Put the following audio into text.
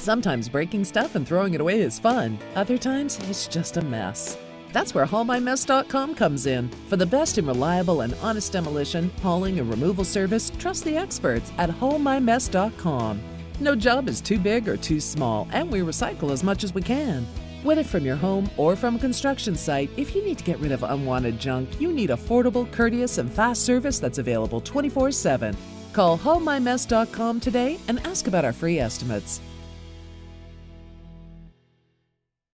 Sometimes breaking stuff and throwing it away is fun, other times it's just a mess. That's where haulmymess.com comes in. For the best in reliable and honest demolition, hauling, and removal service, trust the experts at haulmymess.com. No job is too big or too small, and we recycle as much as we can. Whether from your home or from a construction site, if you need to get rid of unwanted junk, you need affordable, courteous, and fast service that's available 24 7. Call haulmymess.com today and ask about our free estimates.